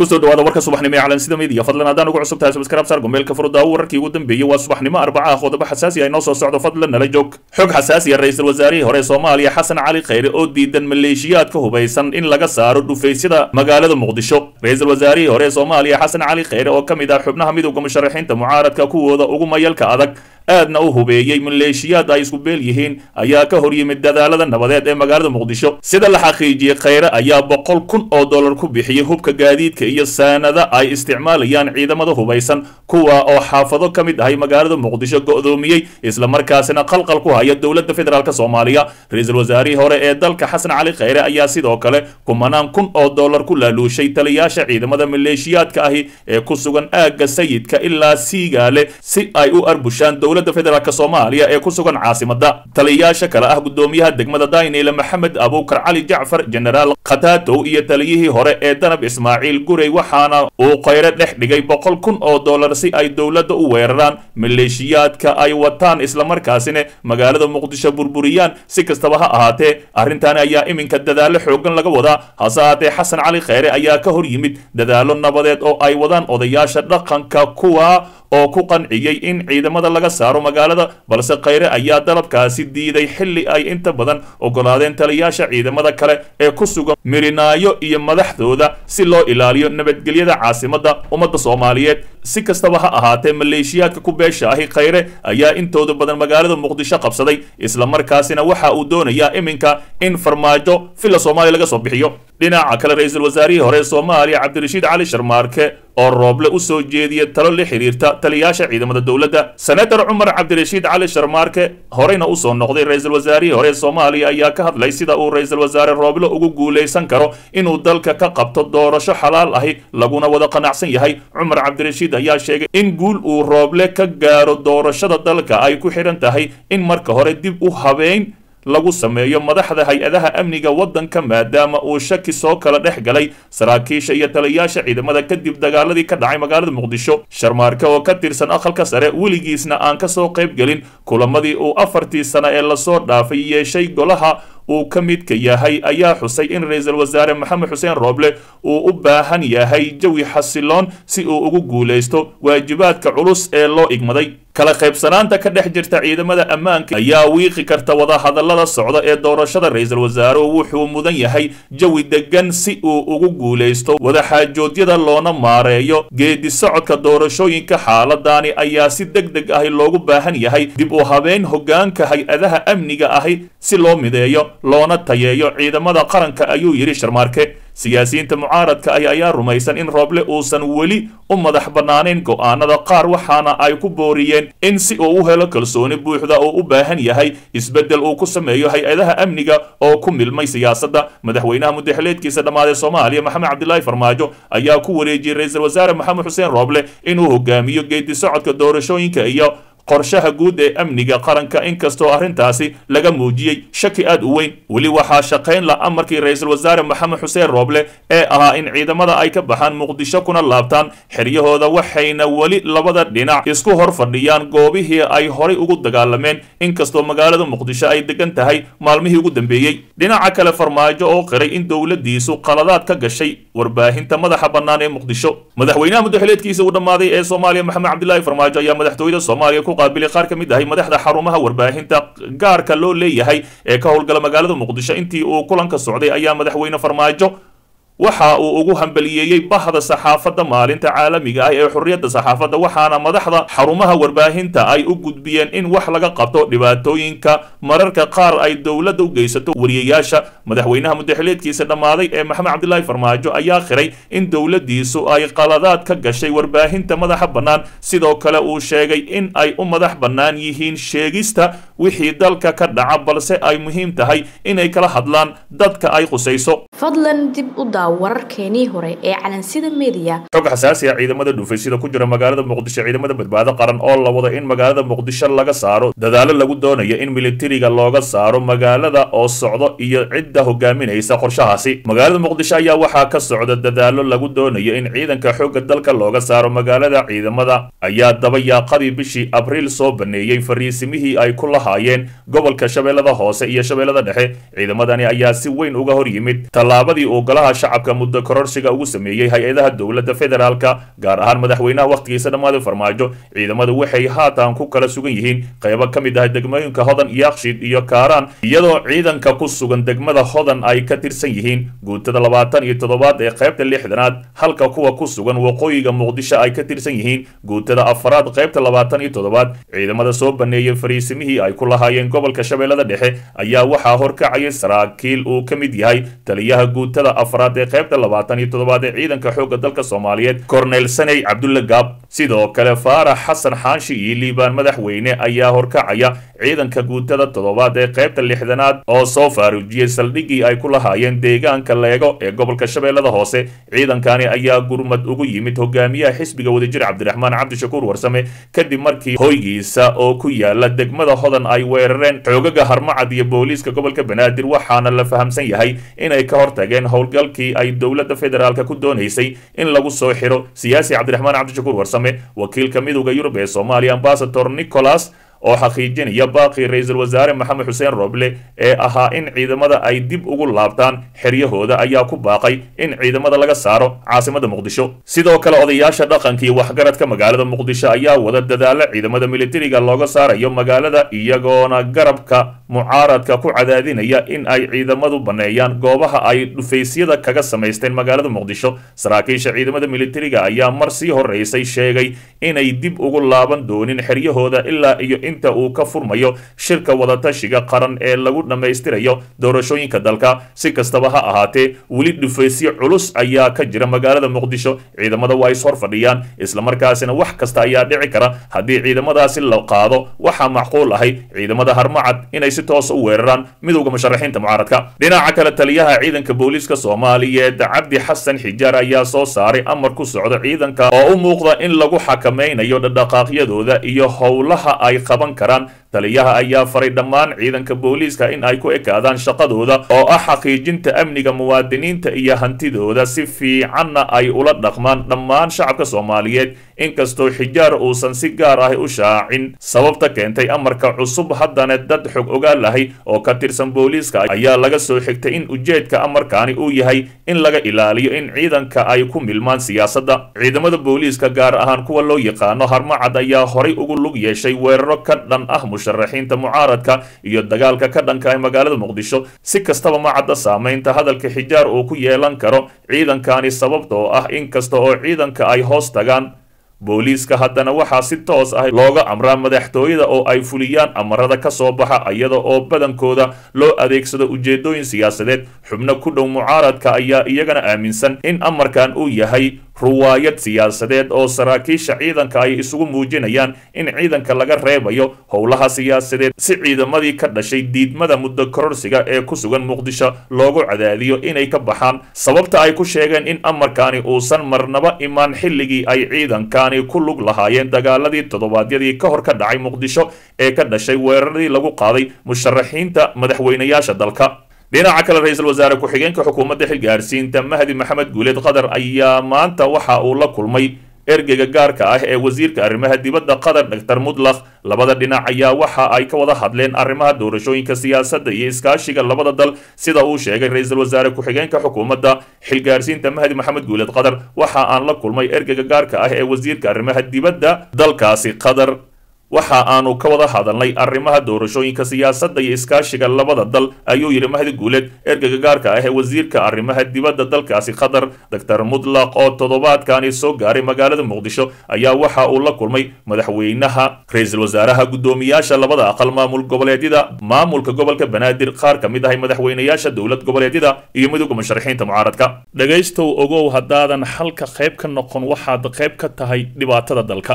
ku soo dhawaada warka subaxnimo ee calansida media fadlan haddaan ugu cusub tahay subscribe saar gombeelka furudaawo wararkii ugu dambeeyey waa subaxnimo arbaca ah qodobo xasaasi ah inoo soo socdo fadlan nala joog. Xog xasaasi ah ra'iisul wasaarihii hore soomaaliya xasan cali khayre oo diidan maleeshiyaadka hubaysan in laga saaro dhufaysyada magaalada muqdisho. Ra'iisul wasaarihii hore soomaaliya xasan cali khayre oo ka mid ah xubnaha midowga musharaxiinta mucaaradka kuwooda ugu mayalka adag aadna u hubeeyey maleeshiyaad ay isku beel yihiin ayaa ka hor yimid dadaalada nabadeed ee magaalada muqdisho. Sida la xaqiijiyey khayre ayaa boqol kun oo dollar ku bixiyey hubka gaadiidka iyo saanada ay isticmaalayaan ciidamada hubaysan kuwa oo xaafado ka mid ahay magaalada muqdisho go'doomiyey islamarkaasina qalqal ku haya dowladda federaalk soomaaliya. Ra'iisul wasaarihii hore ee dalka xasan cali khayre ayaa sidoo kale kumanaan kun oo dollar ku laaluushay taliyaasha ciidamada maleeshiyaadka ahi ee ku sugan aagga sayidka ilaa siigaale si ay u arbushaan dowladda federaalk soomaaliya ee ku sugan caasimada. Taliyayaasha kale ah gudoomiyaha degmada daynile maxamed abuukar cali jacfar jenaraal khataatow iyo taliyihii hore ee danab ismaaciil gurey waxaana uu khayre dhex dhigay boqol kun oo dollar si ay dowladda u weeraraan. Maleeshiyaadka ay wataan islamarkaasina magaalada muqdisho burburiyaan. Si kastaba ha ahaatee arrintaani ayaa iminka dadaallo xoogan laga wadaa. Hase ahaatee xasan cali khayre ayaa ka hor yimid dadaallo nabadeed oo ay wadaan odayaasha dhaqanka kuwa oo ku qanciyey in ciidamada laga saaro magaalada balse khayre ayaa dalabkaasi diiday xilli ay inta badan ogolaadeen taliyaasha ciidamada kale ee ku sugan mirinaayo iyo madaxdooda si loo ilaaliyo nabadgelyada caasimadda ummadda soomaaliyeed. Si kastaba ha ahaatee maleeshiyaadka ku beesha ahi khayre ayaa intooda badan magaalada muqdisho qabsaday islamarkaasina waxa uu doonayaa iminka in farmaajo villa soomaaliya laga soo bixiyo dhinaca kale ra'iisul wasaarihii hore ee soomaaliya cabdirashiid cali sharmaarke oo rooble u soo jeediyay talo la xiriirta taliyaasha ciidamada dowladda. Senator cumar cabdirashiid cali sharmaarke horeyna u soo noqday ra'iisul wasaarihii hore soomaaliya ayaa ka hadlay sida uu ra'iisul wasaare rooble ugu guulaysan karo inuu dalka ka qabto doorasho xalaal ahi laguna wada qanacsan yahay. Cumar cabdirashiid ayaa sheegay in guul uu rooble ka gaaro doorashada dalka ay ku xidhan tahay in marka hore dib u habeyn lagu sameeyo madaxda hay'adaha amniga waddanka maadaama uu shaki soo kala dhex galay saraakiisha iyo taliyaasha ciidamada kadib dagaaladii ka dhacay magaalada muqdisho. Sharmaarke oo ka tirsan aqalka sare weligiisna aan ka soo qayb gelin kulamadii uu afartii sano ee la soo dhaafay yeeshay golaha uu ka midka yahay ayaa xusay in ra'iisul wasaare maxamed xuseen rooble uu u baahan yahay jawi xasiloon si uu ugu guulaysto waajibaadka culus ee loo igmaday kala qaybsanaanta ka dhex jirta ciidamada ammaanka ayaa wiiqi karta wadahadallada socda ee doorashada ra'iisul wasaare wuxuu mudan yahay jawi degan si uu ugu guulaysto wadaxaajoodyada loona maareeyo. Geedi socodka doorashooyinka xaaladani ayaa si deg deg ahi loogu baahan yahay dib u habeyn hoggaanka hay'adaha amniga ahi si loo mideeyo loona tayeeyo ciidamada qaranka ayuu yidhi sharmaarke siyaasiyiinta mucaaradka ahi ayaa rumaysan in rooble uusan weli u madax bannaanayn go'aanada qaar waxaana ay ku booriyeen in si uu u helo kalsooni buuxda uu u baahan yahay isbeddel uu ku sameeyo hay'adaha amniga oo ku milmay siyaasadda. Madaxweynaha mudaxileedkiisa dhammaadee soomaaliya maxamed cabdilaahi farmaajo ayaa ku wareejiyey ra'iisul wasaare maxamed xuseen rooble inuu hogaamiyo geedi socodka doorashooyinka iyo qorshaha guud ee amniga qaranka. Inkastoo arrintaasi laga muujiyey shaki aad u weyn weli waxaa shaqayn la amarkii ra'iisul wasaare maxamed xuseen rooble ee ahaa in ciidamada ay ka baxaan muqdisho kuna laabtaan xeryahooda waxayna weli labada dhinac isku hor fadhiyaan goobihii ay horay ugu dagaalameen. Inkastoo magaalada muqdisho ay degan tahay maalmihii ugu dambeeyey dhinaca kale farmaajo oo qiray in dowladiisu qaladaad ka gashay warbaahinta madaxa bannaan ee muqdisho. Madaxweynaha mudaxileedkiisa uu dhammaaday ee soomaaliya maxamed cabdilaahi farmaajo ayaa madaxtooyada soomaaliya ku qaabilay qaar ka mid ahay madaxda xarumaha warbaahinta gaarka loo leeyahay ee ka howlgala magaalada muqdisho. Intii uu kulanka socday ayaa madaxweyne farmaajo waxa uu ugu hambaliyeeyey bahda saxaafadda maalinta caalamiga ah ee xorriyadda saxaafadda waxaana madaxda xarumaha warbaahinta ay u gudbiyeen in wax laga qabto dhibaatooyinka. Mararka qaar ay dowladda u geysato wariyayaasha. Madaxweynaha mudaxileedkiisa dhammaaday ee maxamed cabdilaahi farmaajo ayaa khiray in dowladdiisu ay qaladaad ka gashay warbaahinta madaxa bannaan. Sidoo kale uu sheegay in ay u madax bannaan yihiin sheegista wixii dalka ka dhaca balse ay muhiim tahay inay kala hadlaan dadka ay qusayso wararkeenii hore ee calansida media. Xog xasaasi ah ciidamada dhufaysida ku jira magaalada muqdisho ciidamada badbaado qaran oo la wado in magaalada muqdisho laga saaro dadaalo lagu doonayo in militariga looga saaro magaalada oo socdo iyo cidda hogaaminaysa qorshahaasi. Magaalada muqdisho ayaa waxaa ka socda dadaalo lagu doonayo in ciidanka xoogga dalka looga saaro magaalada ciidamada. Ayaa dabayaaqadii bishii abriil soo baneeyey fariisimihii ay ku lahaayeen gobolka shabeellada hoose iyo shabeellada dhexe. Ciidamadani ayaa si weyn uga hor yimid tallaabadii uu golaha shacabka muddo kororsiga ugu sameeyey hay'adaha dowladda federaalka gaar ahaan madaxweynaha wakhtigiisa dhammaaday farmaajo. Ciidamadu waxay haatan ku kala sugan yihiin qaybo ka mid ah degmooyinka hodan yakshiid iyo kaaraan iyadoo ciidanka ku sugan degmada hodan ay ka tirsan yihiin. Guutada labaatan iyo toddobaad ee qaybta lixdanaad halka kuwa ku sugan waqooyiga muqdisho ay ka tirsan yihiin. Guutada afaraad qaybta labaatan iyo toddobaad ciidamada soo baneeyey fariisimihii ay ku lahaayeen gobolka shabeellada dhexe ayaa waxaa horkacayay saraakiil uu ka mid yahay. Taliyaha guutada afraad ee qaybta labaatan iyo toddobaad ee ciidanka xoogga dalka soomaaliyeed korneyl saney cabdulle gaab. Sidoo kale faarax xasan xaanshi iyo liibaan madaxweyne ayaa horkacaya ciidanka guutada toddobaad ee qaybta lixdanaad oo soo faaruujiyey saldhiggii ay ku lahaayeen deegaanka leego ee gobolka shabeellada hoose. Ciidankani ayaa gurmad ugu yimid hogaamiyaha xisbiga wadajir cabdiraxmaan cabdishakuur warsame. Kadib markii hoygiisa oo ku yaalla degmada hodan ay weerareen xoogaga harmacad iyo booliiska gobolka banaadir waxaana la fahamsan yahay inay ka hortageen howlgalkii ay dowladda federaalka ku doonaysay in lagu soo xiro siyaasi cabdiraxmaan cabdishakuur warsame wakiilka midowda yurub ee soomaaliya ambasador nicholas oo xaqiijinaya. Baaqii ra'iisul wasaare maxamed xuseen roble ee ahaa in ciidamada ay dib ugu laabtaan xeryahooda ayaa ku baaqay in ciidamada laga saaro caasimada muqdisho. Sidoo kale odayaasha dhaqanka iyo waxgaradka magaalada muqdisho ayaa wada dadaalo ciidamada militariga looga saarayo magaalada iyagoona garabka mucaaradka ku cadaadinaya in ay ciidamadu baneeyaan. Goobaha ay dhufaysyada kaga samaysteen magaalada muqdisho saraakiisha ciidamada militariga ayaa mar sii horeysay sheegay inay dib ugu laaban doonin xeryahooda ilaa iyo inta uu ka furmayo shirka wadatashiga qaran ee lagu dhammaystirayo doorashooyinka dalka. Si kastaba ha ahaatee weli dhufaysyo culus ayaa ka jira magaalada muqdisho ciidamada waa is hor fadhiyaan islamarkaasina wax kasta ayaa dhici kara. Haddii ciidamadaasi la qaado waxaa macquul ahay ciidamada harmacad inay si toosa u weeraraan midowda musharaxiinta mucaaradka. Dhinaca kale taliyaha ciidanka booliiska soomaaliyeed cabdi xasan xijaar ayaa soo saaray amar ku socda ciidanka oo u muuqda in lagu xakamaynayo dhadhaqaaqyadooda iyo howlaha ay qaban karaan taliyaha ayaa faray dhammaan ciidanka booliiska in ay ku ekaadaan shaqadooda oo ah xaqiijinta amniga muwaadiniinta iyo hantidooda. Si fiicanna ay ula dhaqmaan dhammaan shacabka soomaaliyeed inkastoo xijaar uusan si gaar ah u shaacin. Sababta keentay amarka cusub haddana dad xog ogaal ahay oo ka tirsan booliiska ayaa laga soo xigtay in ujeedka amarkaani uu yahay in laga ilaaliyo in ciidanka ay ku milmaan siyaasadda. Ciidamada booliiska gaar ahaan kuwa loo yaqaano harmacad ayaa horay ugu lug yeeshay weeraro ka dhan ah musharaxiinta mucaaradka iyo dagaalka ka dhanka ah magaalada muqdisho. Si kastaba ma cadda saamaynta hadalka xijaar uu ku yeelan karo ciidankani sababtoo ah inkasta oo ciidanka ay hoos tagaan booliiska haddana waxaa si toos ah looga amraa madaxtooyada oo ay fuliyaan amarada ka soo baxa iyada oo badankooda loo adeegsado ujeedooyin siyaasadeed. Xubno ku dhow mucaaradka ayaa iyagana aaminsan in amarkan uu yahay ruwaayad siyaasadeed oo saraakiisha ciidanka ay isugu muujinayaan in ciidanka laga reebayo howlaha siyaasadeed si ciidamadii ka dhashay diidmada muddo kororsiga ee ku sugan muqdisho loogu cadaadiyo inay ka baxaan. Sababta ay ku sheegeen in amarkaani uusan marnaba imaan xilligii ay ciidankani ku lug lahaayeen dagaaladii toddobaadyadii ka hor ka dhacay muqdisho ee ka dhashay weeraradii lagu qaaday musharaxiinta madaxweynayaasha dalka. Dhinaca kale ra'iisul wasaare ku-xigeenka xukuumadda xilgaarsiinta mahdi maxamed guuleed qatar ayaa maanta waxa uu la kulmay ergeyga gaarka ah ee wasiirka arrimaha dibadda qatar doctor mudlaq labada dhinac ayaa waxa ay ka wada hadleen arrimaha doorashooyinka siyaasadda iyo iskaashiga labada dal sida uu sheegay ra'iisul wasaare ku-xigeenka xukuumadda xilgaarsiinta mahdi maxamed guuleed qatar waxa aan la kulmay ergeyga gaarka ah ee wasiirka arrimaha dibadda dalkaasi qatar waxa aanu ka wada hadalnay arrimaha doorashooyinka siyaasadda iyo iskaashiga labada dal ayuu yidhi mahdi guuleed ergeyga gaarka ah ee wasiirka arrimaha dibadda dalkaasi qatar doctor mudlaq oo toddobaadkani soo gaaray magaalada muqdisho ayaa waxa uu la kulmay madaxweynaha ra'iisul wasaaraha guddoomiyaasha labada aqal maamul goboleedyada maamulka gobolka banaadir qaar ka mid ahay madaxweynayaasha dowlad goboleedyada iyo midowga musharaxiinta mucaaradka. Dhegaystow ogow haddaadan halka qayb ka noqon waxaad qayb ka tahay dhibaatada dalka